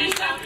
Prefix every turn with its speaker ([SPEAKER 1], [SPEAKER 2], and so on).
[SPEAKER 1] Happy summer.